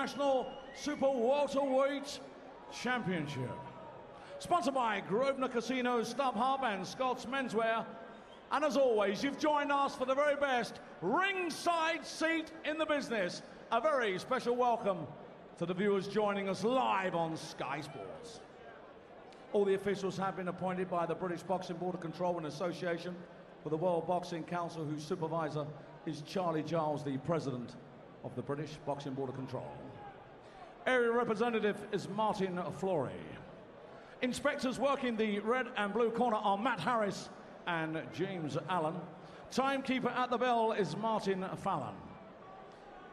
International Super Welterweight Championship. Sponsored by Grosvenor Casino, StubHub, and Scott's Menswear. And as always, you've joined us for the very best ringside seat in the business. A very special welcome to the viewers joining us live on Sky Sports. All the officials have been appointed by the British Boxing Board of Control and Association with the World Boxing Council, whose supervisor is Charlie Giles, the president of the British Boxing Board of Control. Area representative is Martin Flory. Inspectors working the red and blue corner are Matt Harris and James Allen. Timekeeper at the bell is Martin Fallon.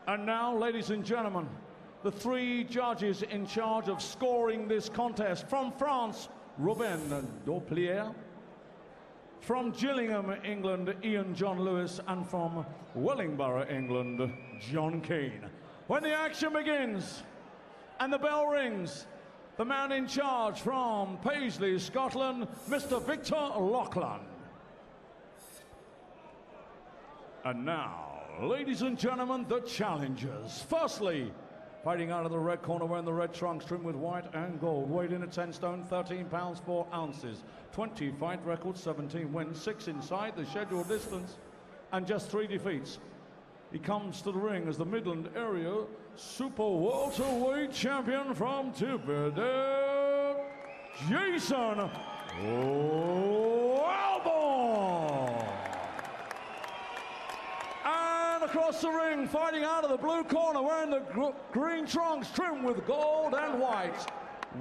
And now, ladies and gentlemen, the three judges in charge of scoring this contest from France, Robin Dolpierre. From Gillingham, England, Ian John Lewis, and from Wellingborough, England, John Keane. When the action begins and the bell rings, the man in charge from Paisley, Scotland, Mr. Victor Loughlin. And now, ladies and gentlemen, the challengers. Firstly, fighting out of the red corner wearing the red trunks trimmed with white and gold, weighed in at 10 stone, 13 pounds, 4 ounces. 20 fight records, 17 wins, 6 inside the scheduled distance, and just 3 defeats. He comes to the ring as the Midland area super welterweight champion from Tipton, Jason Welborn. And across the ring, fighting out of the blue corner, wearing the gr green trunks trimmed with gold and white.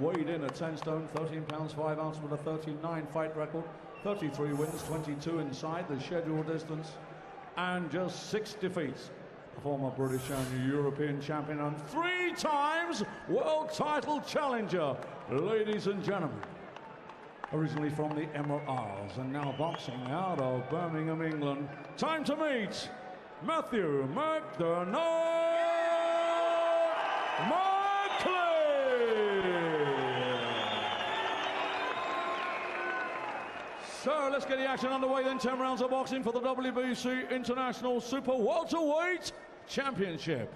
Weighed in at 10 stone, 13 pounds, 5 ounces with a 39 fight record, 33 wins, 22 inside the scheduled distance, and just six defeats. A former British and European champion and three times world title challenger, ladies and gentlemen. Originally from the Emerald Isles and now boxing out of Birmingham, England. Time to meet Matthew McDonough So let's get the action underway then. 10 rounds of boxing for the WBC International Super Welterweight Championship.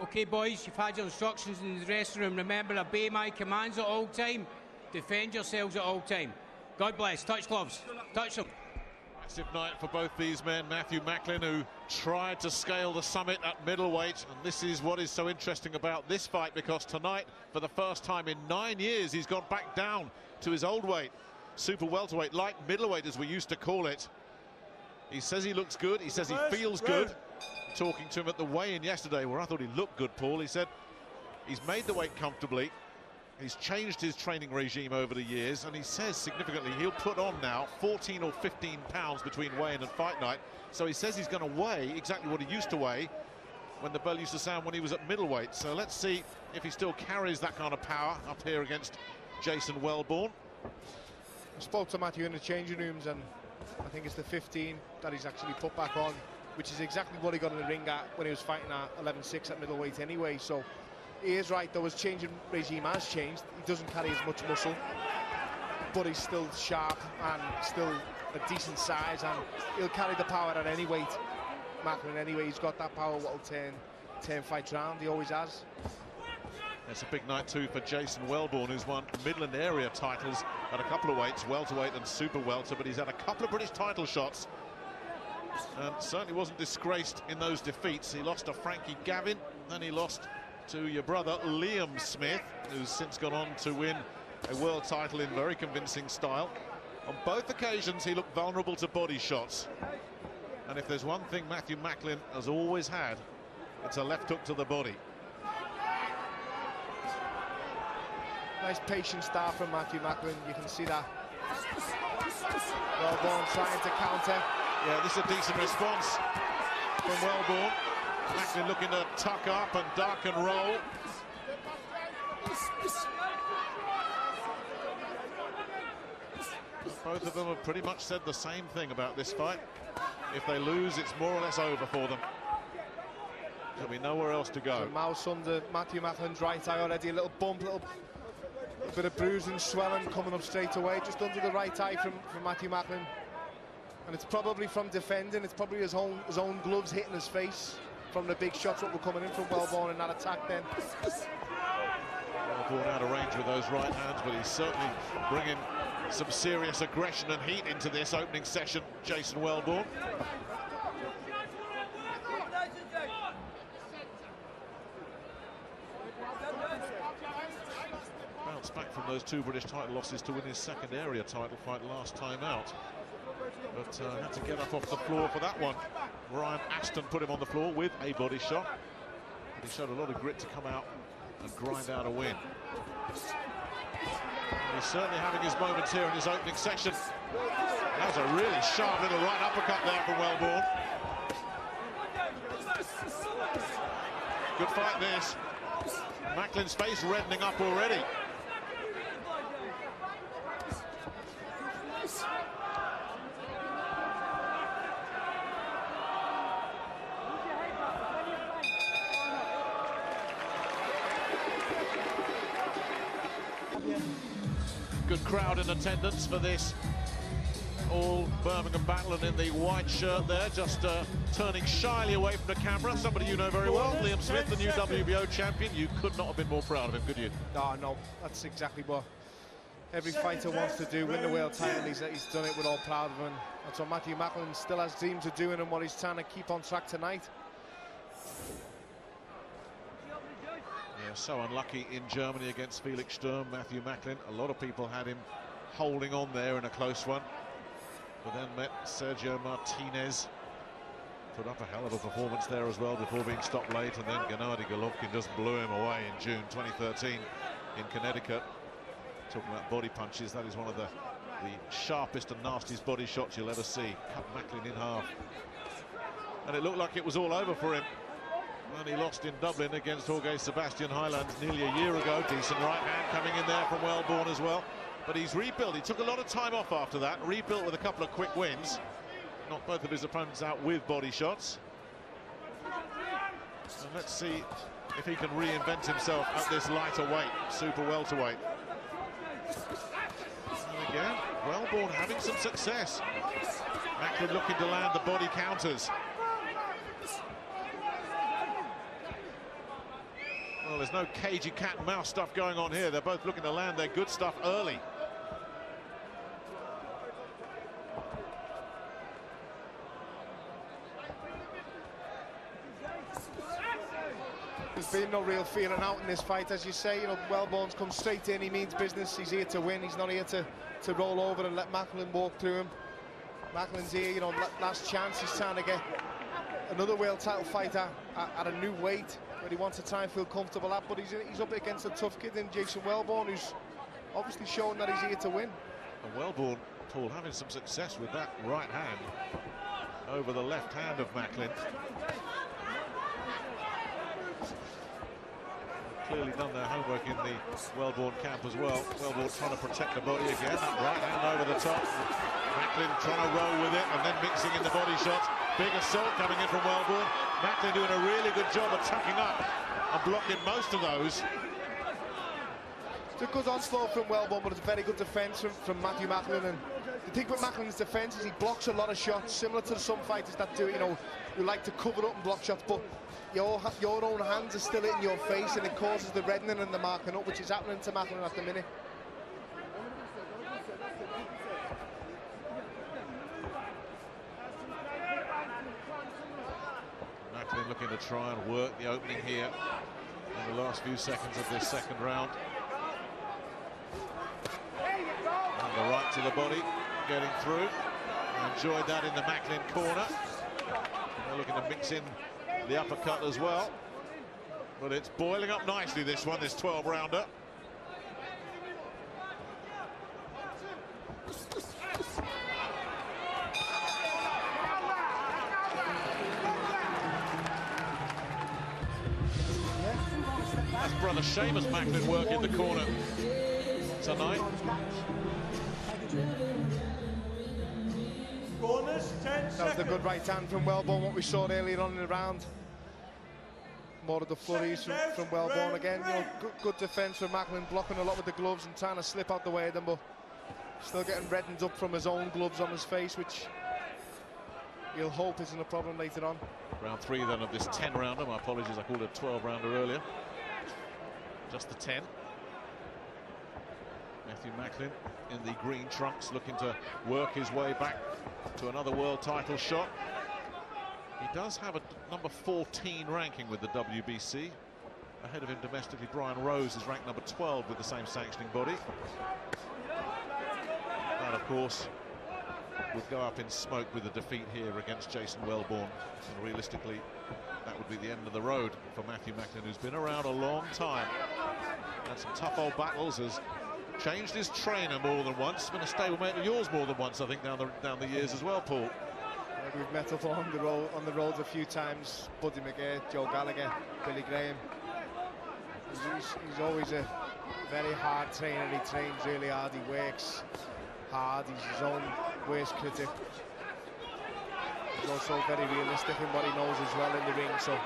Okay, boys, you've had your instructions in the dressing room. Remember, obey my commands at all time. Defend yourselves at all time. God bless. Touch gloves. Touch them. Massive night for both these men. Matthew Macklin, who tried to scale the summit at middleweight. And this is what is so interesting about this fight, because tonight, for the first time in nine years, he's gone back down to his old weight. Super welterweight, light middleweight, as we used to call it. He says he looks good. He says he feels good. Talking to him at the weigh-in yesterday, where I thought he looked good, Paul. He said he's made the weight comfortably. He's changed his training regime over the years, and he says significantly he'll put on now 14 or 15 pounds between weigh-in and fight night. So he says he's going to weigh exactly what he used to weigh when the bell used to sound when he was at middleweight. So let's see if he still carries that kind of power up here against Jason Welborn. I spoke to Matthew in the changing rooms, and I think it's the 15 that he's actually put back on, which is exactly what he got in the ring at when he was fighting at 11-6 at middleweight anyway. So he is right, though his changing regime has changed. He doesn't carry as much muscle, but he's still sharp and still a decent size, and he'll carry the power at any weight. Macklin, anyway, he's got that power what will turn, turn fights round. He always has. It's a big night too for Jason Welborn, who's won Midland area titles at a couple of weights, welterweight and super welter, but he's had a couple of British title shots and certainly wasn't disgraced in those defeats. He lost to Frankie Gavin, then he lost to your brother Liam Smith, who's since gone on to win a world title in very convincing style. On both occasions, he looked vulnerable to body shots. And if there's one thing Matthew Macklin has always had, it's a left hook to the body. Nice patient start from Matthew Macklin. You can see that. Welborn trying to counter. Yeah, this is a decent response from Welborn. Macklin looking to tuck up and duck and roll. Both of them have pretty much said the same thing about this fight. If they lose, it's more or less over for them. There'll be nowhere else to go. So mouse under Matthew Macklin's right eye already. A little bump, little bit of bruising, swelling coming up straight away, just under the right eye from, from Matthew Macklin. And it's probably from defending, it's probably his own, his own gloves hitting his face. from the big shots that were coming in from Welborn in that attack then. Welborn out of range with those right hands, but he's certainly bringing some serious aggression and heat into this opening session, Jason Welborn. Back from those two British title losses to win his second area title fight last time out. But uh, had to get up off the floor for that one. Ryan Aston put him on the floor with a body shot. He showed a lot of grit to come out and grind out a win. He's certainly having his moments here in his opening session. That was a really sharp little right uppercut there from Welborn. Good fight this. Macklin's face reddening up already. Good crowd in attendance for this all Birmingham battle and in the white shirt there, just uh, turning shyly away from the camera. Somebody you know very well, Liam Smith, the new WBO champion. You could not have been more proud of him, could you? No, no, that's exactly what every fighter wants to do, win the world title. He's, he's done it, we're all proud of him. That's what Matthew Macklin still has dreams of doing and what he's trying to keep on track tonight. Yeah, so unlucky in Germany against Felix Sturm, Matthew Macklin. A lot of people had him holding on there in a close one. But then met Sergio Martinez. Put up a hell of a performance there as well before being stopped late. And then Gennady Golovkin just blew him away in June 2013 in Connecticut. Talking about body punches, that is one of the, the sharpest and nastiest body shots you'll ever see. Cut Macklin in half. And it looked like it was all over for him. And he lost in Dublin against Jorge Sebastian Heilands nearly a year ago. Decent right hand coming in there from Welborn as well. But he's rebuilt. He took a lot of time off after that. Rebuilt with a couple of quick wins. Knocked both of his opponents out with body shots. And let's see if he can reinvent himself at this lighter weight, super welterweight. Again, Welborn having some success. Macklin looking to land the body counters. Well, there's no cagey cat and mouse stuff going on here. They're both looking to land their good stuff early. Been no real feeling out in this fight, as you say. You know, Welborn's come straight in. He means business. He's here to win. He's not here to, to roll over and let Macklin walk through him. Macklin's here, you know, last chance. He's trying to get another world title fighter at, at, a new weight where he wants to try and feel comfortable at. But he's, he's up against a tough kid in Jason Welborn, who's obviously shown that he's here to win. And Welborn, Paul, having some success with that right hand over the left hand of Macklin. Clearly done their homework in the Welborn camp as well. Welborn trying to protect the body again. Right hand over the top. Macklin trying to roll with it and then mixing in the body shots. Big assault coming in from Welborn. Macklin doing a really good job of tucking up and blocking most of those. It's a good onslaught from Welborn, but it's a very good defence from, from Matthew Macklin. And the thing with Macklin's defence is he blocks a lot of shots, similar to some fighters that do, you know, who like to cover up and block shots. But your your own hands are still in your face and it causes the reddening and the marking up, which is happening to Macklin at the minute. Macklin looking to try and work the opening here in the last few seconds of this second round. And the right to the body, getting through. Enjoyed that in the Macklin corner. They're looking to mix in the uppercut as well. But it's boiling up nicely, this one, this 12-rounder. That's brother Seamus Macklin working the corner tonight. That was the good right hand from Welborn, what we saw earlier on in the round. More of the flurries from, from Welborn again. You know, good, good defence from Macklin, blocking a lot with the gloves and trying to slip out the way of them, but still getting reddened up from his own gloves on his face, which he'll hope isn't a problem later on. Round three then of this 10 rounder. My apologies, I called it a 12 rounder earlier. Just the 10. Matthew Macklin in the green trunks looking to work his way back to another world title shot. He does have a number 14 ranking with the WBC. Ahead of him domestically, Brian Rose is ranked number 12 with the same sanctioning body. That, of course, would go up in smoke with a defeat here against Jason Welborn. And realistically, that would be the end of the road for Matthew Macklin, who's been around a long time. Had some tough old battles, has changed his trainer more than once. Been a stablemate of yours more than once, I think, down the down the years as well, Paul. Uh, we've met up on the road on the roads a few times. Buddy McGirt, Joe Gallagher, Billy Graham. He's, he's always a very hard trainer. He trains really hard. He works hard. He's his own worst critic. He's also very realistic in what he knows as well in the ring. So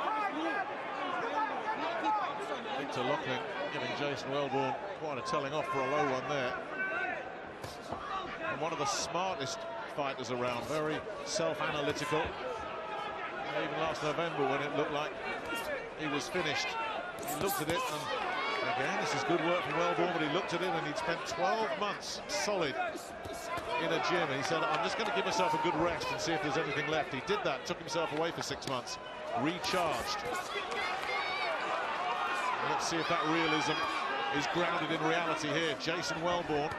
Victor Loughlin giving Jason Welborn quite a telling off for a low one there. And one of the smartest fighters around, very self-analytical. Even last November when it looked like he was finished, he looked at it and again, this is good work from Welborn, but he looked at it and he'd spent 12 months solid in a gym. And he said, I'm just going to give myself a good rest and see if there's anything left. He did that, took himself away for six months, recharged. Let's see if that realism is grounded in reality here. Jason Welborn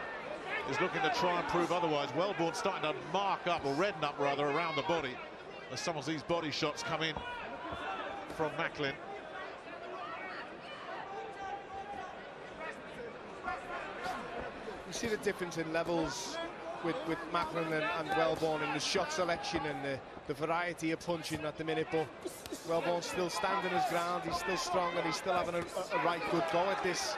is looking to try and prove otherwise. Welborn starting to mark up, or redden up rather, around the body as some of these body shots come in from Macklin. you see the difference in levels with, with Macklin and, and Welborn in the shot selection and the, the variety of punching at the minute. But Welborn's still standing his ground. He's still strong and he's still having a, a, right good go at this.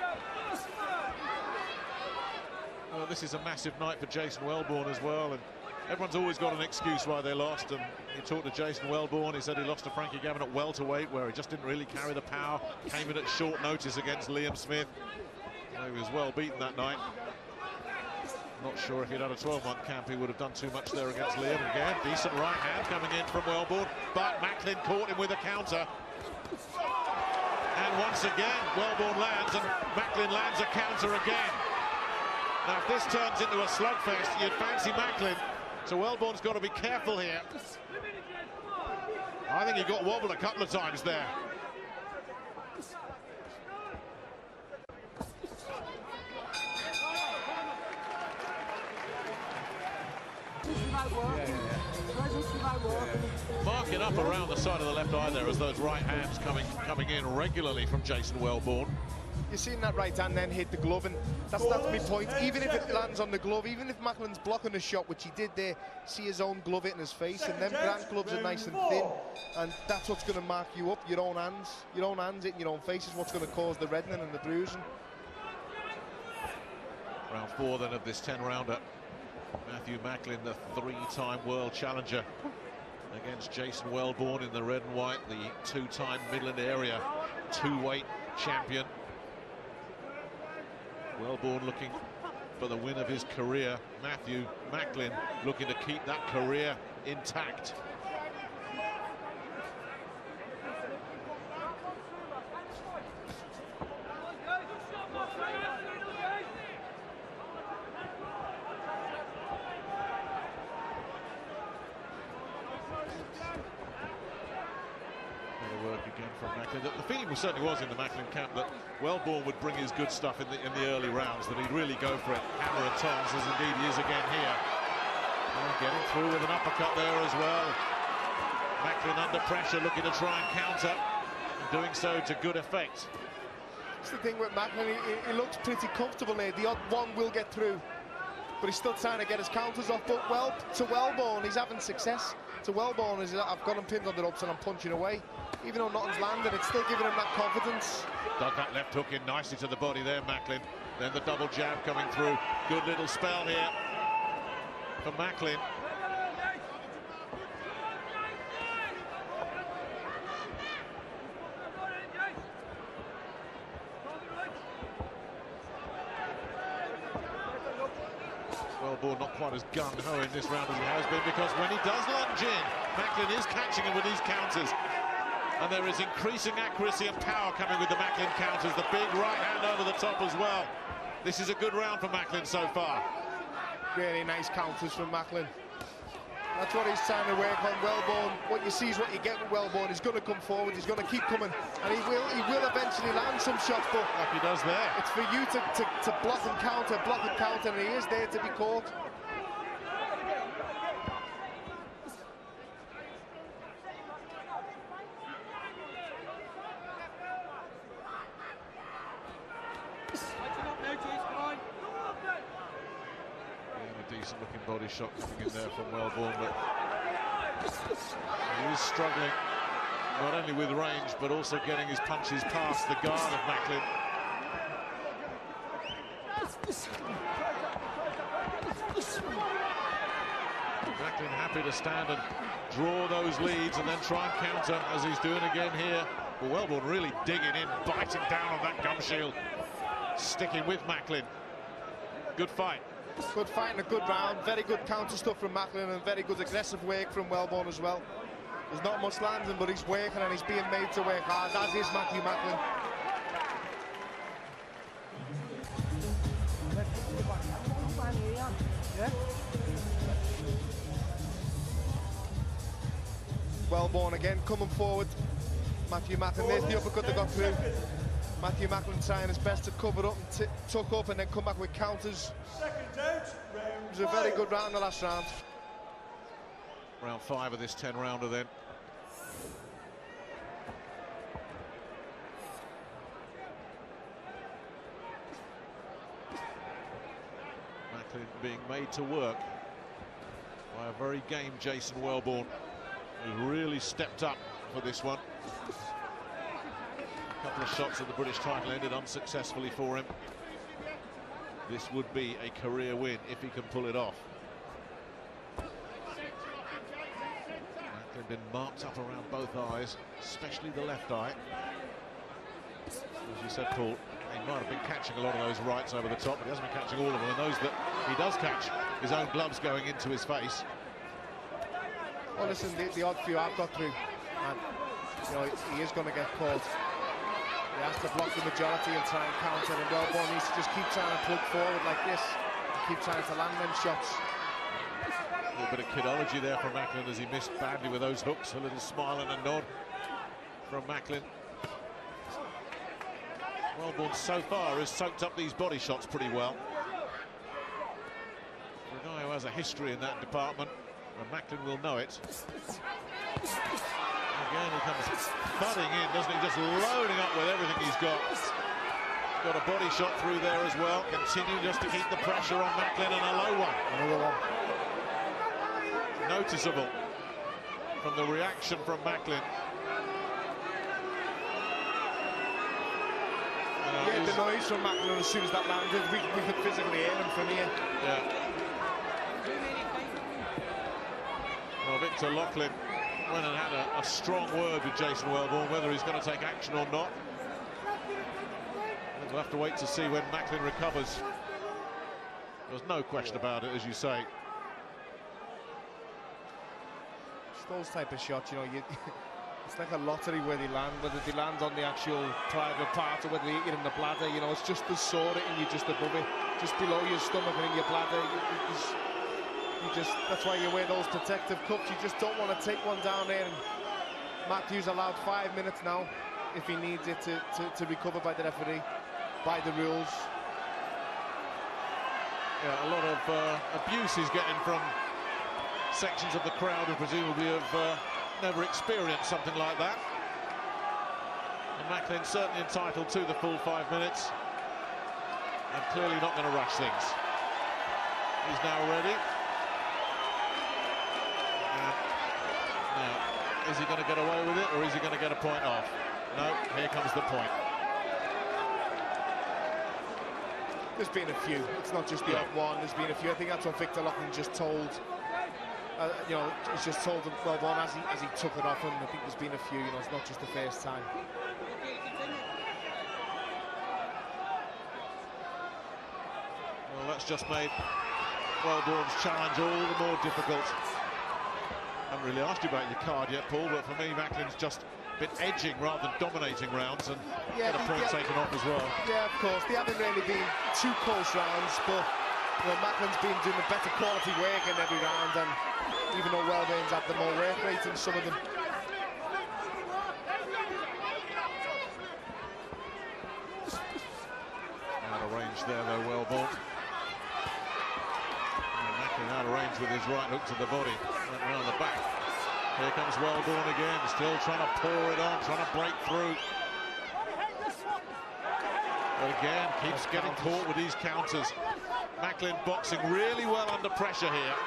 Well, this is a massive night for Jason Welborn as well. And everyone's always got an excuse why they lost. And he talked to Jason Welborn. He said he lost to Frankie Gavin at welterweight, where he just didn't really carry the power. Came in at short notice against Liam Smith. He was well beaten that night. Not sure if he'd had a 12-month camp, he would have done too much there against Liam. Again, decent right hand coming in from Welborn, but Macklin caught him with a counter. And once again, Welborn lands, and Macklin lands a counter again. Now, if this turns into a slugfest, you'd fancy Macklin. So Welborn's got to be careful here. I think he got wobbled a couple of times there. Marking up around the side of the left eye there as those right hands coming coming in regularly from Jason Welborn. You're seeing that right hand then hit the glove, and that's that's my point. Even if it lands on the glove, even if Macklin's blocking the shot, which he did there, see his own glove hitting his face, and them Grant gloves are nice and thin, and that's what's going to mark you up. Your own hands, your own hands hitting your own face is what's going to cause the reddening and the bruising. Round four then of this 10-rounder. Matthew Macklin, the three-time world challenger against Jason Welborn in the red and white, the two-time Midland area two-weight champion. Welborn looking for the win of his career. Matthew Macklin looking to keep that career intact. work again from Macklin. The, the feeling was, certainly was in the Macklin camp that Welborn would bring his good stuff in the in the early rounds, that he'd really go for it, hammer and tongs, as indeed he is again here. And getting through with an uppercut there as well. Macklin under pressure, looking to try and counter, and doing so to good effect. That's the thing with Macklin, he, he looks pretty comfortable here. The odd one will get through, but he's still trying to get his counters off. But well, to Welborn, he's having success. To Welborn, is I've got him pinned on the ropes and I'm punching away. Even though nothing's landed, it's still giving him that confidence. Dug that left hook in nicely to the body there, Macklin. Then the double jab coming through. Good little spell here for Macklin. Welborn not quite as gung-ho in this round as he has been because when he does lunge in, Macklin is catching him with these counters. And there is increasing accuracy and power coming with the Macklin counters. The big right hand over the top as well. This is a good round for Macklin so far. Really nice counters from Macklin. That's what he's trying to work on. Welborn, what you see is what you get with Welborn. He's going to come forward. He's going to keep coming, and he will. He will eventually land some shots, but like he does there. It's for you to, to, to block and counter, block and counter, and he is there to be caught. decent looking body shot coming in there from Welborn, but he is struggling not only with range but also getting his punches past the guard of Macklin. Macklin happy to stand and draw those leads and then try and counter as he's doing again here. But Welborn really digging in, biting down on that gum shield, sticking with Macklin. Good fight. Good fight and a good round. Very good counter stuff from Macklin and very good aggressive work from Welborn as well. There's not much landing, but he's working and he's being made to work hard, as is Matthew Macklin. Welborn again coming forward. Matthew Macklin, there's the uppercut that got through. Matthew Macklin trying his best to cover up and tuck up and then come back with counters. It was a very good round the last round. Round five of this 10 rounder then. Macklin being made to work by a very game Jason Welborn, who really stepped up for this one. Couple of shots at the British title ended unsuccessfully for him. This would be a career win if he can pull it off. Been marked up around both eyes, especially the left eye. As you said, Paul, he might have been catching a lot of those rights over the top, but he hasn't been catching all of them. And those that he does catch, his own gloves going into his face. Well, listen, the, the odd few I've got through, and you know, he is going to get called. He has to block the majority and try and counter, and Welborn needs to just keep trying to plug forward like this, keep trying to land them shots. A little bit of kidology there from Macklin as he missed badly with those hooks. A little smile and a nod from Macklin. Welborn so far has soaked up these body shots pretty well. A guy who has a history in that department, and Macklin will know it. Again, he comes thudding in, doesn't he? Just loading up with everything he's got. Got a body shot through there as well. Continue just to keep the pressure on Macklin and a low one. Another one. Noticeable from the reaction from Macklin. Uh, yeah, the noise from Macklin as soon as that landed, we, we could physically hear him from here. Yeah. Well, Victor Loughlin went and had a, a strong word with Jason Welborn, whether he's going to take action or not. We'll have to wait to see when Macklin recovers. There's no question about it, as you say. It's those type of shots, you know, you, it's like a lottery where they land, whether they land on the actual private part or whether they hit in the bladder, you know, it's just the sword and you just above it, just below your stomach and in your bladder. You, you, just, that's why you wear those protective cups. You just don't want to take one down there. And Matthews allowed five minutes now if he needs it to, to, to recover by the referee, by the rules. Yeah, a lot of uh, abuse he's getting from sections of the crowd who presumably have uh, never experienced something like that. And Macklin certainly entitled to the full five minutes and clearly not going to rush things. He's now ready. Is he going to get away with it or is he going to get a point off? No, here comes the point. There's been a few. It's not just the Yeah. odd one. There's been a few. I think that's what Victor Loughlin just told. Uh, you know, he's just told him well one as he as he took it off him. I think there's been a few. You know, it's not just the first time. Well, that's just made Welborn's challenge all the more difficult. Haven't really asked you about your card yet, Paul, but for me, Macklin's just been edging rather than dominating rounds and Yeah, get a point taken off as well. Yeah, of course. They haven't really been too close rounds, but you know, Macklin's been doing the better quality work in every round, and even though Welborn's had the more work rate in some of them. Out of range there, though, Welborn. And Macklin out of range with his right hook to the body. Went round the back. Here comes Welborn again, still trying to pour it on, trying to break through. But again, keeps getting caught with these counters. Macklin boxing really well under pressure here.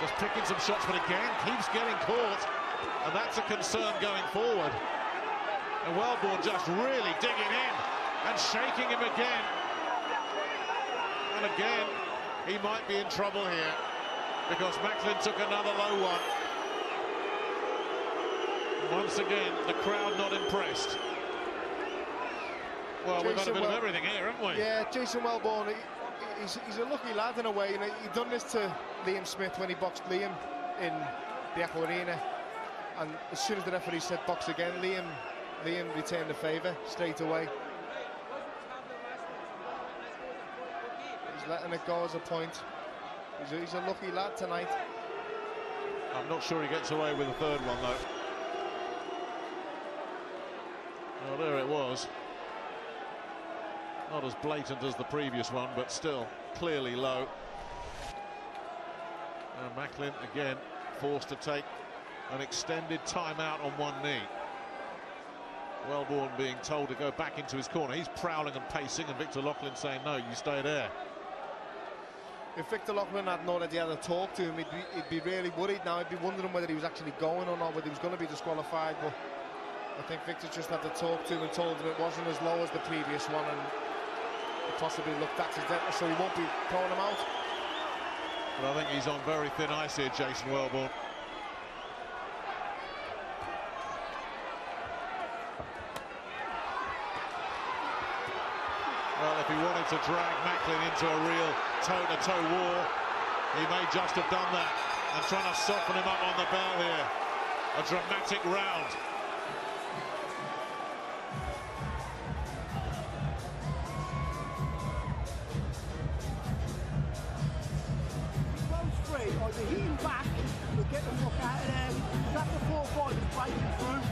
Just picking some shots, but again, keeps getting caught. And that's a concern going forward. And Welborn just really digging in and shaking him again. And again, he might be in trouble here because Macklin took another low one. Once again, the crowd not impressed. Well, we've had a Jason bit of everything here, haven't we? Yeah, Jason Welborn, he, he's, he's a lucky lad in a way. You know, he done this to Liam Smith when he boxed Liam in the Echo Arena. And as soon as the referee said box again, Liam, Liam returned the favour straight away. He's letting it go as a point. He's a, he's a lucky lad tonight. I'm not sure he gets away with the third one, though. Well, there it was. Not as blatant as the previous one, but still clearly low. And Macklin again forced to take an extended timeout on one knee. Welborn being told to go back into his corner. He's prowling and pacing, and Victor Loughlin saying, no, you stay there. If Victor Loughlin hadn't already had talk to him, he'd be, he'd be really worried now. He'd be wondering whether he was actually going or not, whether he was going to be disqualified. But I think Victor just had to talk to him and told him it wasn't as low as the previous one and possibly looked accidental, so he won't be throwing him out. But I think he's on very thin ice here, Jason Welborn. Well, if he wanted to drag Macklin into a real toe-to-toe war, he may just have done that and trying to soften him up on the bell here. A dramatic round. Either hitting back or get the fuck out of there. Is that the four five is breaking through?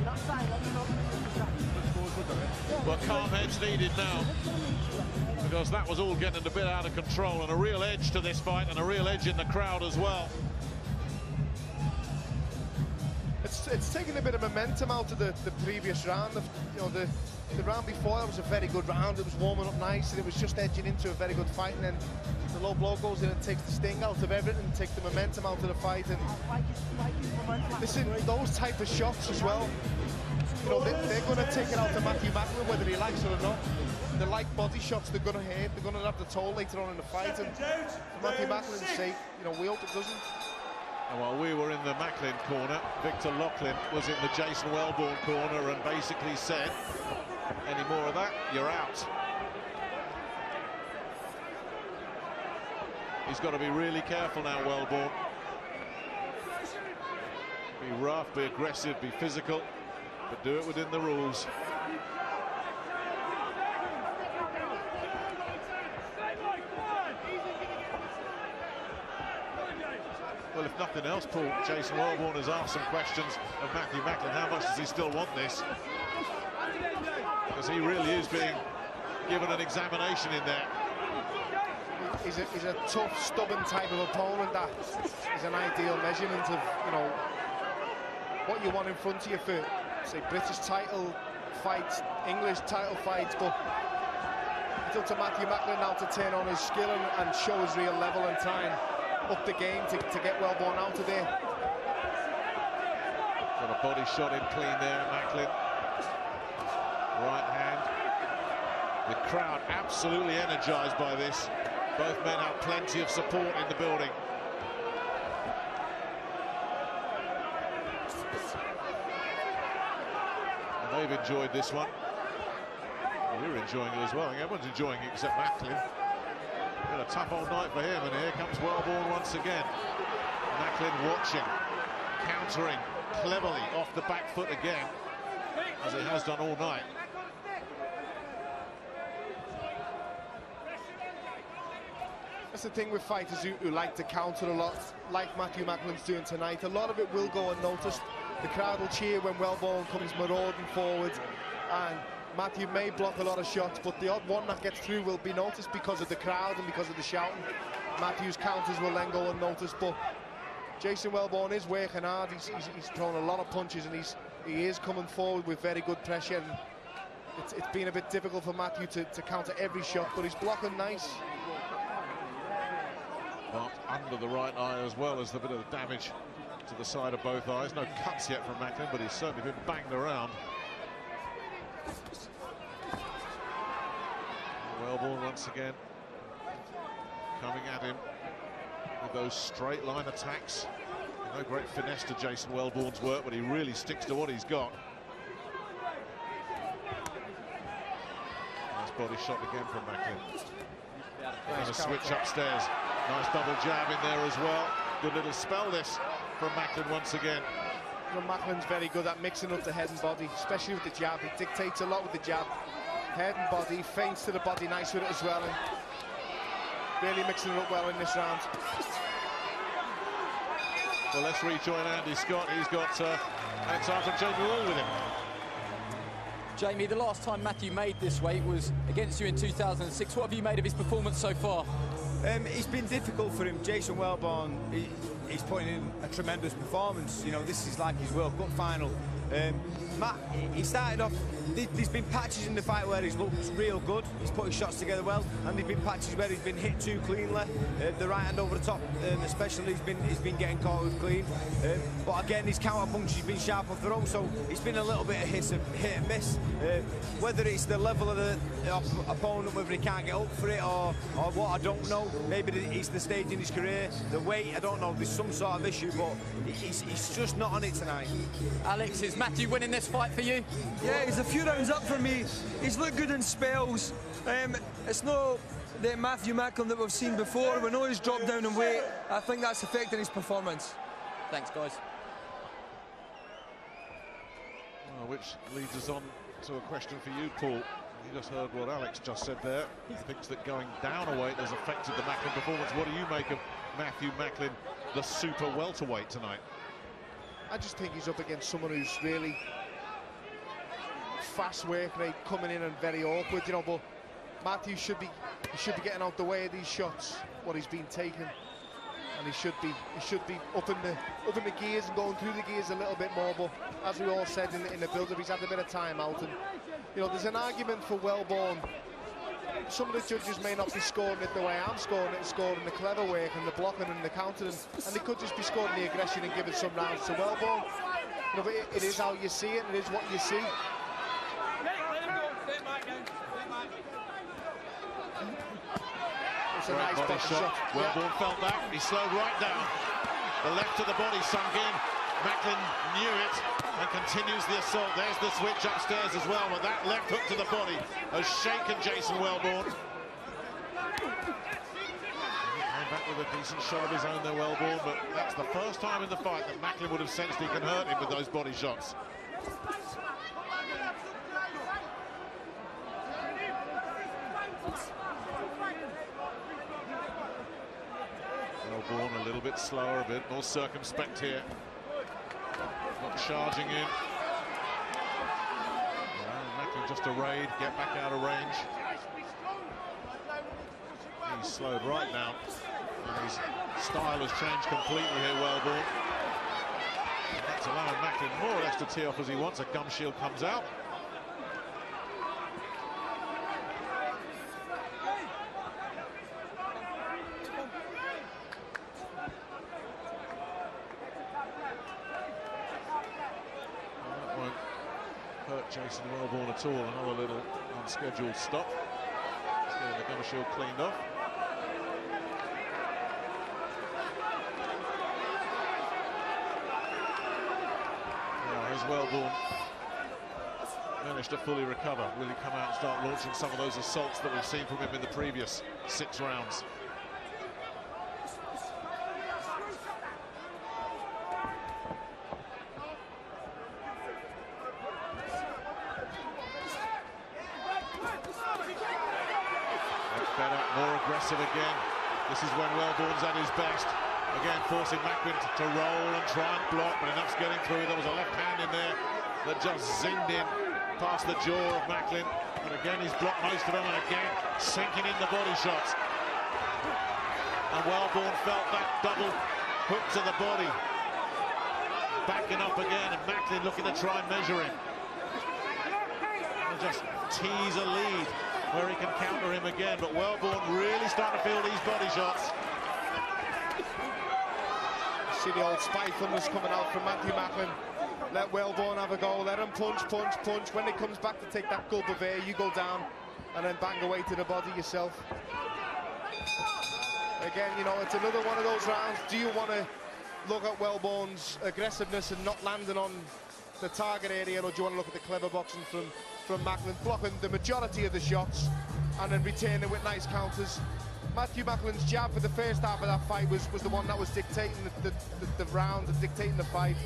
You're not saying that Well, calm heads needed now because that was all getting a bit out of control and a real edge to this fight and a real edge in the crowd as well. It's, it's taken a bit of momentum out of the, the previous round. The, you know, the, the round before that was a very good round. It was warming up nice and it was just edging into a very good fight. And then the low blow goes in and takes the sting out of everything, takes the momentum out of the fight. And listen, those type of shots as well, you know, they, they're going to take it out to Matthew Macklin whether he likes it or not. They're like body shots, they're going to hurt, they're going to have the toll later on in the fight. And for Matthew Macklin's sake, you know, we hope it doesn't. And while we were in the Macklin corner, Victor Loughlin was in the Jason Welborn corner and basically said, any more of that, you're out. He's got to be really careful now, Welborn. Be rough, be aggressive, be physical, but do it within the rules. Well, if nothing else, Paul, Jason Welborn has asked some questions of Matthew Macklin. How much does he still want this? Because he really is being given an examination in there. He's a, he's a tough, stubborn type of opponent that is an ideal measurement of, you know, what you want in front of your for, say, British title fights, English title fights, but it's up to Matthew Macklin now to turn on his skill and, and show his real level and time up the game to, to get Welborn out of there. Got a body shot in clean there, Macklin. Right hand. The crowd absolutely energised by this. Both men have plenty of support in the building. They've enjoyed this one. We're enjoying it as well. Everyone's enjoying it except Macklin. A tough old night for him, and here comes Welborn once again. Macklin watching, countering cleverly off the back foot again, as he has done all night. That's the thing with fighters who, who like to counter a lot, like Matthew Macklin's doing tonight. A lot of it will go unnoticed. The crowd will cheer when Welborn comes marauding forward, and Matthew may block a lot of shots, but the odd one that gets through will be noticed because of the crowd and because of the shouting. Matthew's counters will then go unnoticed, but Jason Welborn is working hard. He's, he's, he's thrown a lot of punches, and he's he is coming forward with very good pressure. And it's, it's been a bit difficult for Matthew to, to counter every shot, but he's blocking nice. Marked under the right eye as well as the bit of damage to the side of both eyes. No cuts yet from Macklin, but he's certainly been banged around. Welborn once again coming at him with those straight line attacks. No great finesse to Jason Welborn's work, but he really sticks to what he's got. Nice body shot again from Macklin. And a switch upstairs. Nice double jab in there as well. Good little spell this from Macklin once again. You know, Macklin's very good at mixing up the head and body, especially with the jab. He dictates a lot with the jab. Head and body, feints to the body, nice with it as well. And really mixing it up well in this round. Well, let's rejoin Andy Scott. He's got uh, Alex Sergeant Jamie Wall with him. Jamie, the last time Matthew made this weight was against you in 2006. What have you made of his performance so far? Um, it's been difficult for him. Jason Welborn, he, he's putting in a tremendous performance. You know, this is like his World Cup final. Um, Matt, he started off, there's been patches in the fight where he's looked real good, he's put his shots together well, and there's been patches where he's been hit too cleanly. Uh, the right hand over the top, um, especially, he's been he's been getting caught with clean. Um, but again, his counter punch has been sharp off the rope, so it's been a little bit of hit, hit and miss. Uh, whether it's the level of the op opponent, whether he can't get up for it, or, or what, I don't know. Maybe it's the stage in his career, the weight, I don't know. There's some sort of issue, but he's, he's just not on it tonight. Alex, is Matthew winning this fight for you? Yeah, he's a few rounds up for me. He's looked good in spells. Um, it's no the Matthew Macklin that we've seen before. We know he's dropped down in weight. I think that's affecting his performance. Thanks, guys. Well, which leads us on to a question for you, Paul. You just heard what Alex just said there. He thinks that going down a weight has affected the Macklin performance. What do you make of Matthew Macklin, the super welterweight tonight? I just think he's up against someone who's really fast work rate eh, coming in and very awkward, you know, but Matthew should be should be getting out the way of these shots, what he's been taking. And he should be he should be up in the up in the gears and going through the gears a little bit more, but as we all said in the, in the build-up, he's had a bit of time out and you know there's an argument for Welborn. Some of the judges may not be scoring it the way I'm scoring it, scoring the clever work and the blocking and the countering, and they could just be scoring the aggression and giving some rounds to Welborn. You know, but it, it is how you see it, it is what you see. It's a nice body body shot. shot. Welborn Yeah. felt that. He slowed right down. The left of the body sunk in. Macklin knew it and continues the assault. There's the switch upstairs as well, but that left hook to the body has shaken Jason Welborn. Came back with a decent shot of his own there, Welborn, but that's the first time in the fight that Macklin would have sensed he can hurt him with those body shots. Welborn a little bit slower, a bit more circumspect here. Charging in. Macklin just a raid, get back out of range. He's slowed right now. And his style has changed completely here, Welborn. That's allowing Macklin more or less to tee off as he wants. A gum shield comes out. That won't hurt Jason Welborn at all. Another little unscheduled stop. Just getting the gum shield cleaned off. Now here's Welborn managed to fully recover. Will he come out and start launching some of those assaults that we've seen from him in the previous six rounds? That's better, more aggressive again. This is when Welborn's at his best. Again, forcing Macklin to roll and try and block, but enough's getting through. There was a left hand in there that just zinged in past the jaw of Macklin. And again, he's blocked most of them, and again, sinking in the body shots. And Welborn felt that double hook to the body. Backing up again, and Macklin looking to try and measure him. And just tease a lead where he can counter him again, but Welborn really starting to feel these body shots. See the old spitefulness coming out from Matthew Macklin. Let Welborn have a go. Let him punch, punch, punch. When he comes back to take that gulp of air, you go down and then bang away to the body yourself. Again, you know, it's another one of those rounds. Do you want to look at Welborn's aggressiveness and not landing on the target area, or do you want to look at the clever boxing from, from Macklin, blocking the majority of the shots and then retaining with nice counters? Matthew Macklin's jab for the first half of that fight was, was the one that was dictating the, the, the, the round and dictating the fight.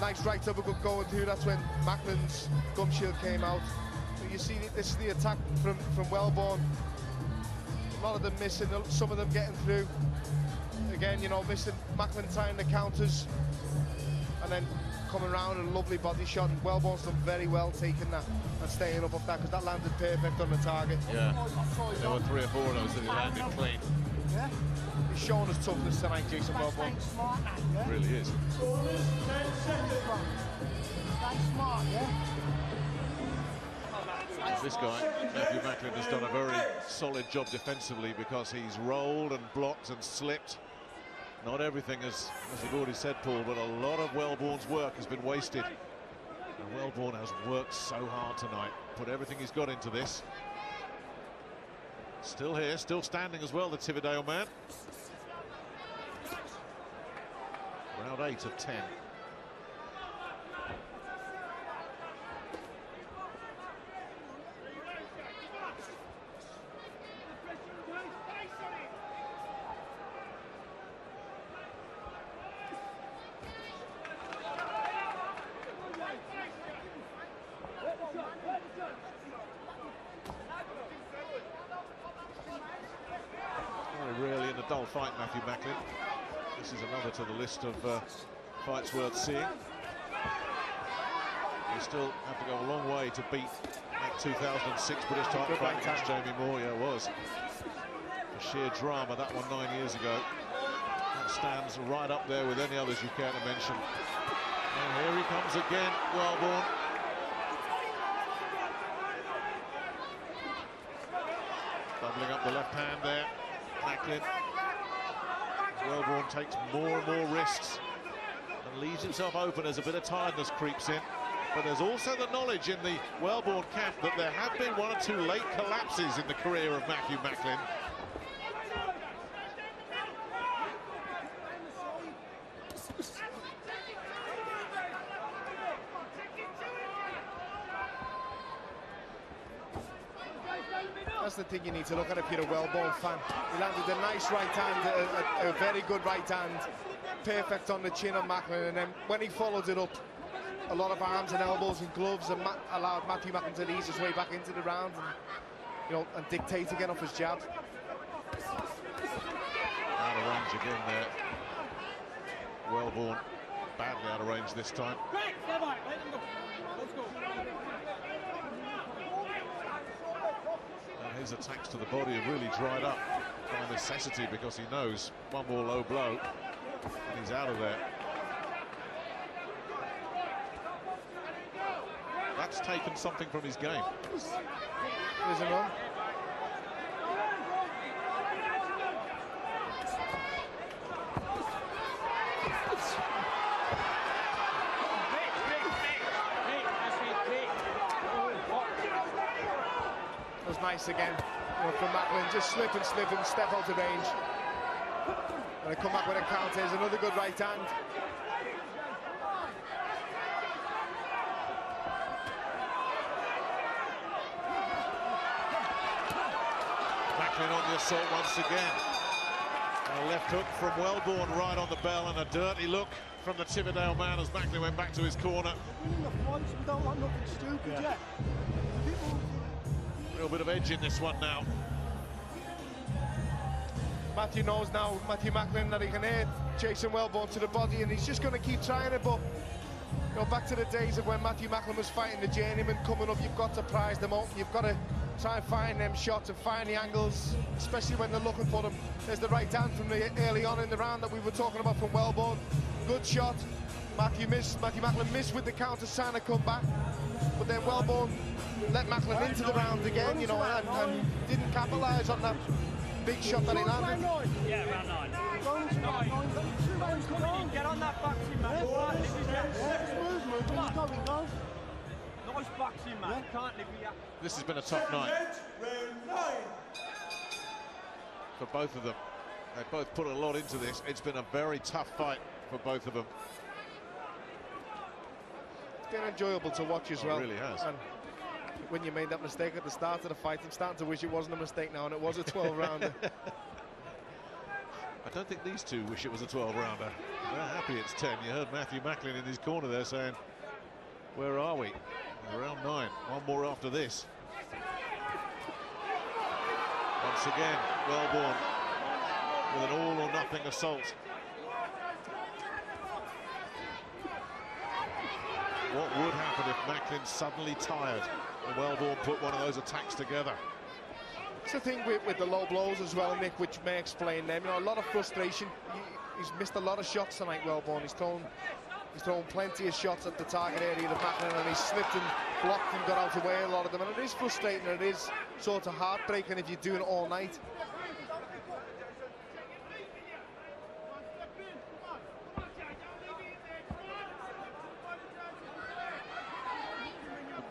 Nice right uppercut going through. That's when Macklin's gum shield came out. But you see, this is the attack from, from Welborn. A lot of them missing, some of them getting through. Again, you know, missing Macklin trying the counters. And then coming around and a lovely body shot. And Welborn's done very well taking that and staying up off that because that landed perfect on the target. Yeah, there were three or four of those that he landed clean. Yeah. He's shown us toughness tonight, Jason Welborn. Staying smart, man, yeah? Really is. Stay? This guy, Matthew Macklin, has done a very solid job defensively because he's rolled and blocked and slipped. Not everything, as, as you've already said, Paul, but a lot of Welborn's work has been wasted. And Welborn has worked so hard tonight, put everything he's got into this. Still here, still standing as well, the Tividale man. Round 8 of 10. Matthew Macklin. This is another to the list of uh, fights worth seeing. You still have to go a long way to beat that 2006 British title fight against. Jamie Moore. Yeah, it was. The sheer drama, that one nine years ago. That stands right up there with any others you care to mention. And here he comes again, Welborn. Doubling up the left hand there, Macklin. Welborn takes more and more risks and leaves himself open as a bit of tiredness creeps in. But there's also the knowledge in the Welborn camp that there have been one or two late collapses in the career of Matthew Macklin. That's thing you need to look at if you're a Welborn fan. He landed a nice right hand, a, a- a very good right hand, perfect on the chin of Macklin, and then when he followed it up, a lot of arms and elbows and gloves, and Ma- allowed Matthew Macklin to ease his way back into the round, and, you know, and dictate again off his jab. Out of range again there. Welborn badly out of range this time. And his attacks to the body have really dried up by necessity because he knows one more low blow and he's out of there. That's taken something from his game. Another. That nice again from Macklin. Just slip and slip and step out of range. And they come back with a counter. There's another good right hand. Macklin on the assault once again. And a left hook from Welborn right on the bell and a dirty look from the Tividale man as Macklin went back to his corner. We don't want nothing stupid yeah. yet. Little bit of edge in this one now. Matthew knows now, Matthew Macklin, that he can hit Jason Welborn to the body, and he's just going to keep trying it. But you know, back to the days of when Matthew Macklin was fighting the journeyman coming up, you've got to prize them up, You've got to try and find them shots and find the angles, especially when they're looking for them. There's the right hand from the early on in the round that we were talking about from Welborn. Good shot. Matthew missed. Matthew Macklin missed with the counter, trying to come back. But then Welborn let Macklin into the round again, you know, and, and didn't capitalise on that big shot that he landed. Yeah, round nine. Going to round nine. Two rounds come on. Get on that boxing, man. Yeah, this is yeah. He's going, go. Nice boxing, man. Can't live with you. This has been a tough night for both of them. They both put a lot into this. It's been a very tough fight for both of them. It's been enjoyable to watch as Oh, it well. really has. And when you made that mistake at the start of the fight, I'm starting to wish it wasn't a mistake now, and it was a 12 rounder. I don't think these two wish it was a 12-rounder. They're happy it's 10. You heard Matthew Macklin in his corner there saying, where are we? Round nine. One more after this. Once again, Welborn with an all-or-nothing assault. What would happen if Macklin suddenly tired and Welborn put one of those attacks together? It's the thing with, with the low blows as well, Nick, which may explain them. You know, a lot of frustration. He, he's missed a lot of shots tonight, Welborn. He's thrown, he's thrown plenty of shots at the target area of Macklin, and he's slipped and blocked and got out of the way a lot of them. And it is frustrating. and It is sort of heartbreaking if you're doing it all night.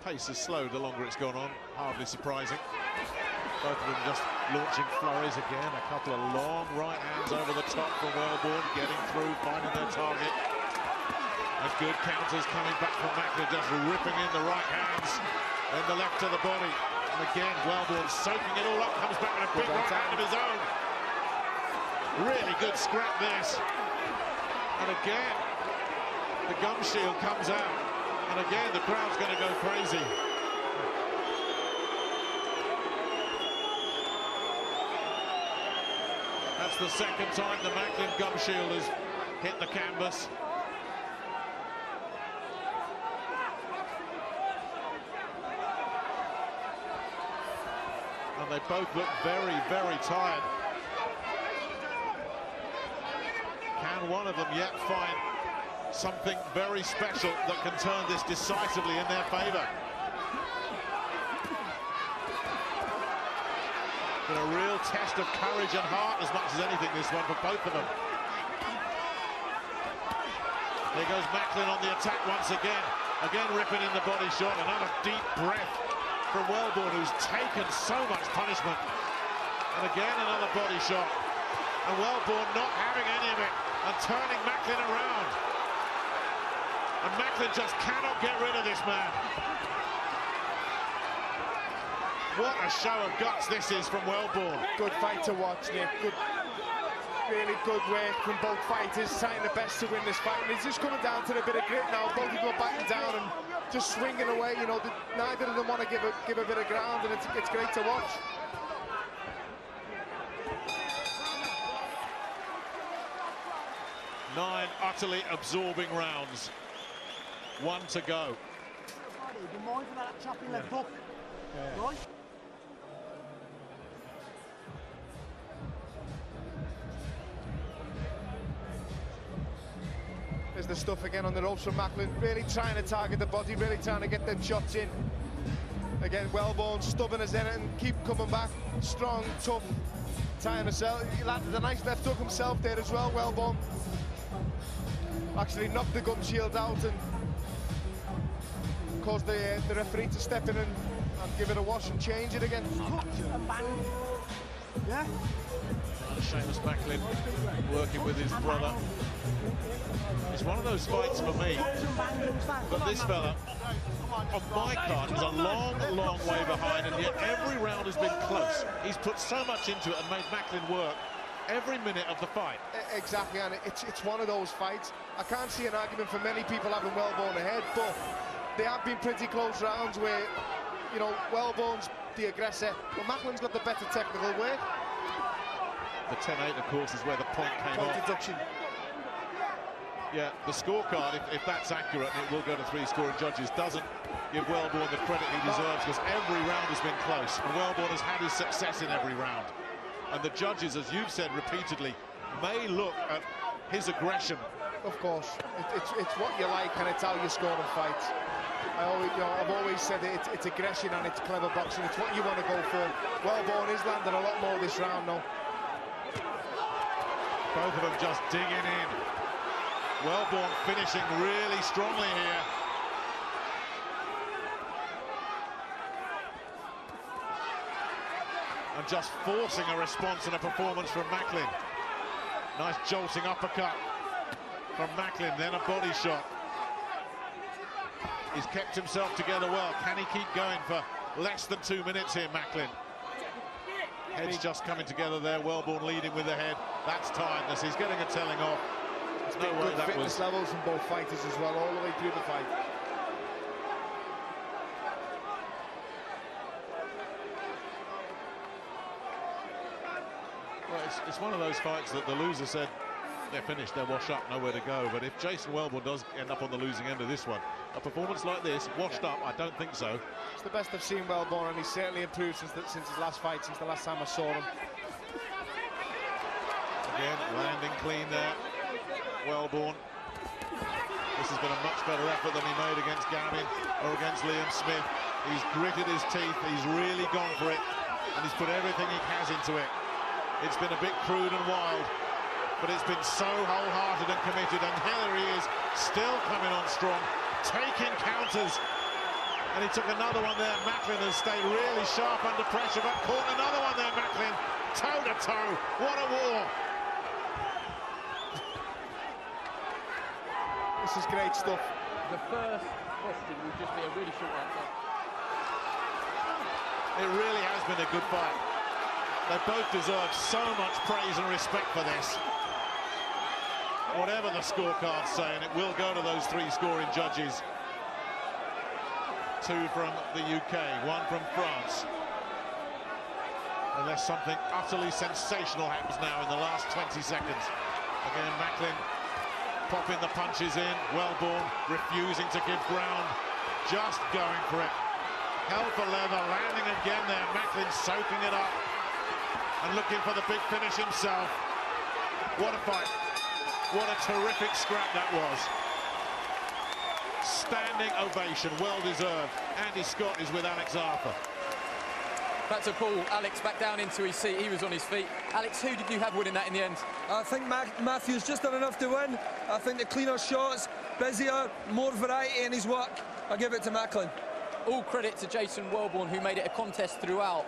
Pace has slowed the longer it's gone on, hardly surprising. Both of them just launching flurries again. A couple of long right hands over the top from Welborn, getting through, finding their target. And good counters coming back from Macklin, just ripping in the right hands. Then the left to the body. And again, Welborn soaking it all up, comes back with a big right hand of his own. Really good scrap this. And again, the gum shield comes out. And again, the crowd's going to go crazy. That's the second time the Macklin gum shield has hit the canvas. And they both look very, very tired. Can one of them yet find something very special that can turn this decisively in their favour? Been a real test of courage and heart as much as anything, this one, for both of them. There goes Macklin on the attack once again. Again ripping in the body shot. Another deep breath from Welborn, who's taken so much punishment. And again another body shot. And Welborn not having any of it and turning Macklin around. And Macklin just cannot get rid of this man. What a show of guts this is from Welborn. Good fight to watch, Nick. Good, really good work from both fighters, trying the best to win this fight. And it's just coming down to a bit of grit now. Both of them are backing down and just swinging away. You know, the, neither of them want to give a, give a bit of ground, and it's, it's great to watch. Nine utterly absorbing rounds. One to go. There's the stuff again on the ropes from Macklin, really trying to target the body, really trying to get them shots in. Again, Welborn, stubborn as anything, keep coming back, strong, tough, tying himself. He landed a nice left hook himself there as well, Welborn. Actually knocked the gum shield out and caused the, uh, the referee to step in and, and give it a wash and change it again. Yeah? Seamus Macklin working with his brother. It's one of those fights for me. But this fella, on my card is a long, long way behind, and yet every round has been close. He's put so much into it and made Macklin work every minute of the fight. Exactly, and it's it's one of those fights. I can't see an argument for many people having Welborn ahead, but they have been pretty close rounds where, you know, Welborn's the aggressor, but Macklin's got the better technical work. The 10-8, of course, is where the point came Point off. deduction. Yeah, the scorecard, if, if that's accurate, and it will go to three scoring judges, doesn't give Welborn the credit he deserves because every round has been close, and Welborn has had his success in every round. And the judges, as you've said repeatedly, may look at his aggression. Of course, it, it's it's what you like and it's how you score in fights. I always, you know, I've always said it, it's, it's aggression and it's clever boxing. It's what you want to go for. Welborn is landing a lot more this round now. Both of them just digging in. Welborn finishing really strongly here. And just forcing a response and a performance from Macklin. Nice jolting uppercut from Macklin, then a body shot. He's kept himself together well. Can he keep going for less than two minutes here, Macklin? Head's just coming together there. Welborn leading with the head. That's tiredness. He's getting a telling off. There's no way that fitness was. levels from both fighters as well, all the way through the fight. Well, it's, it's one of those fights that the loser said they're finished, they're washed up, nowhere to go. But if Jason Welborn does end up on the losing end of this one, a performance like this, washed up, I don't think so. It's the best I've seen Welborn, and he's certainly improved since, the, since his last fight, since the last time I saw him. Again, landing clean there. Welborn. This has been a much better effort than he made against Gavin or against Liam Smith. He's gritted his teeth, he's really gone for it, and he's put everything he has into it. It's been a bit crude and wild, but it's been so wholehearted and committed, and here he is, still coming on strong, taking counters. And he took another one there. Macklin has stayed really sharp under pressure, but caught another one there, Macklin. Toe to toe. What a war. This is great stuff. The first question will just be a really short answer. It really has been a good fight. They both deserve so much praise and respect for this. Whatever the scorecards say, and it will go to those three scoring judges. Two from the UK, one from France. Unless something utterly sensational happens now in the last 20 seconds. Again, Macklin popping the punches in. Welborn refusing to give ground. Just going for it. Hell for leather, landing again there. Macklin soaking it up and looking for the big finish himself. What a fight. What a terrific scrap that was. Standing ovation, well deserved. Andy Scott is with Alex Arthur. Back to Paul. Alex back down into his seat. He was on his feet. Alex, who did you have winning that in the end? I think Mac Matthews just done enough to win. I think the cleaner shots, busier, more variety in his work. I give it to Macklin. All credit to Jason Welborn, who made it a contest throughout.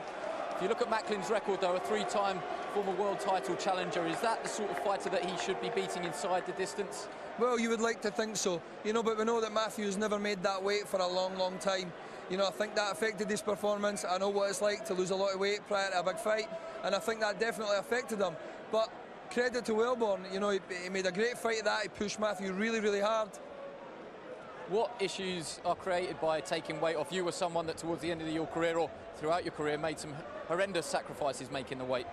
If you look at Macklin's record, though, a three-time former world title challenger, is that the sort of fighter that he should be beating inside the distance? Well, you would like to think so, you know, but we know that Matthews never made that weight for a long, long time. You know, I think that affected his performance. I know what it's like to lose a lot of weight prior to a big fight, and I think that definitely affected him. But credit to Welborn, you know, he, he made a great fight of that. He pushed Matthew really, really hard. What issues are created by taking weight off? You were someone that towards the end of your career or throughout your career made some horrendous sacrifices making the weight.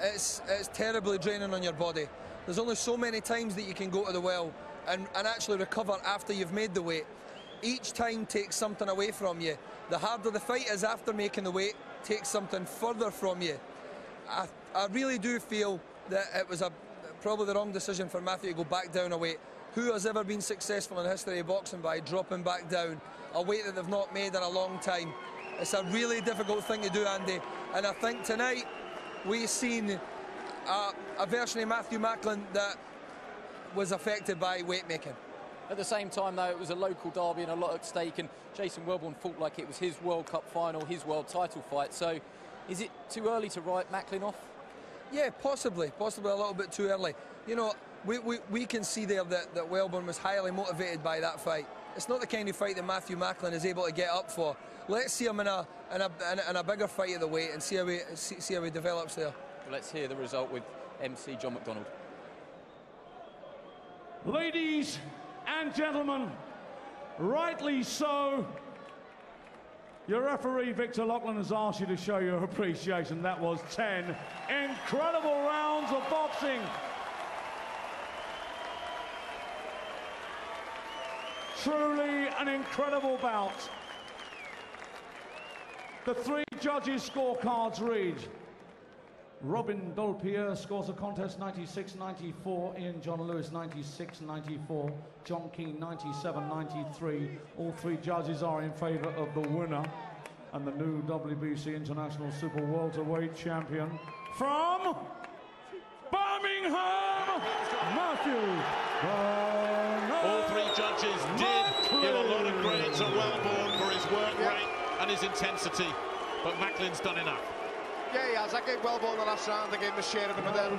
It's, it's terribly draining on your body. There's only so many times that you can go to the well and, and actually recover after you've made the weight. Each time takes something away from you. The harder the fight is after making the weight, takes something further from you. I, I really do feel that it was a probably the wrong decision for Matthew to go back down a weight. Who has ever been successful in the history of boxing by dropping back down a weight that they've not made in a long time? It's a really difficult thing to do, Andy. And I think tonight we've seen a, a version of Matthew Macklin that was affected by weight making. At the same time, though, it was a local derby and a lot at stake, and Jason Welborn felt like it was his World Cup final, his world title fight. So, is it too early to write Macklin off? Yeah, possibly, possibly a little bit too early. You know, we, we, we can see there that, that Welborn was highly motivated by that fight. It's not the kind of fight that Matthew Macklin is able to get up for. Let's see him in a in a, in a, in a bigger fight at the weight and see how he see, see how he develops there. Let's hear the result with MC John McDonald. Ladies and gentlemen, rightly so. Your referee, Victor Loughlin, has asked you to show your appreciation. That was 10 incredible rounds of boxing. Truly an incredible bout. The three judges' scorecards read Robin Dolpierre scores a contest 96-94, Ian John Lewis 96-94, John Keane 97-93. All three judges are in favour of the winner and the new WBC International Super Welterweight champion from Birmingham, Matthew. Judges did give a lot of credit to Welborn for his work rate and his intensity, but Macklin's done enough. Yeah, he has. I gave Welborn the last round. I gave him a share of it, but then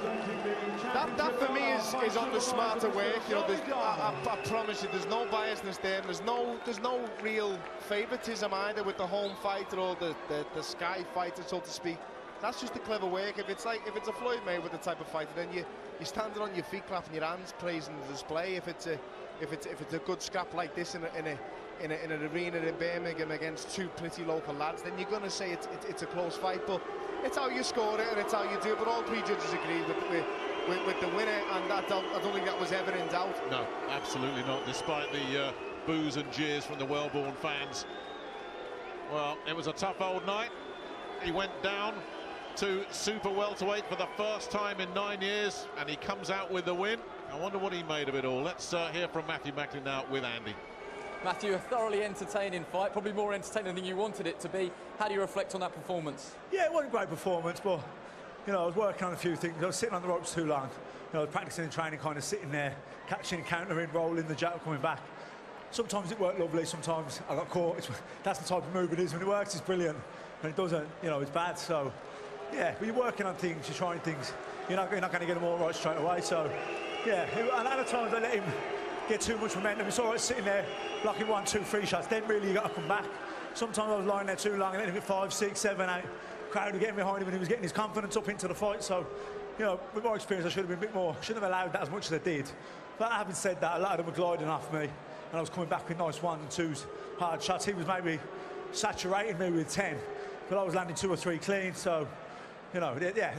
that, that for me is, is on the smarter way. You know, I, I, I promise you, there's no biasness there. And there's no there's no real favouritism either with the home fighter or the, the, the sky fighter, so to speak. That's just the clever work. If it's like if it's a Floyd Mayweather type of fighter, then you you're standing on your feet, clapping your hands, praising the display. If it's a if it's if it's a good scrap like this in a, in a in, a, in an arena in Birmingham against two pretty local lads, then you're going to say it's, it's, it's a close fight. But it's how you score it and it's how you do it. But all three judges agree with, with, with, with the winner, and that, I don't think that was ever in doubt. No, absolutely not, despite the uh, boos and jeers from the Welborn fans. Well, it was a tough old night. He went down to super welterweight for the first time in nine years, and he comes out with the win. I wonder what he made of it all. Let's uh, hear from Matthew Macklin now with Andy. Matthew, a thoroughly entertaining fight, probably more entertaining than you wanted it to be. How do you reflect on that performance? Yeah, it wasn't a great performance, but you know, I was working on a few things. I was sitting on the ropes too long. You know, I was practicing and training, kind of sitting there, catching, countering, rolling the jab, coming back. Sometimes it worked lovely. Sometimes I got caught. It's, that's the type of move it is. When it works, it's brilliant. When it doesn't, you know, it's bad. So, yeah, but you're working on things, you're trying things. You're not, you're not going to get them all right straight away. So, yeah, and other times I let him get too much momentum. It's all right sitting there, blocking one, two, three shots. Then really you got to come back. Sometimes I was lying there too long, and then he hit five, six, seven, eight. Crowd were getting behind him, and he was getting his confidence up into the fight. So, you know, with my experience, I should have been a bit more. Shouldn't have allowed that as much as I did. But having said that, a lot of them were gliding off me, and I was coming back with nice ones and twos, hard shots. He was maybe saturating me with ten, but I was landing two or three clean. So, you know, yeah.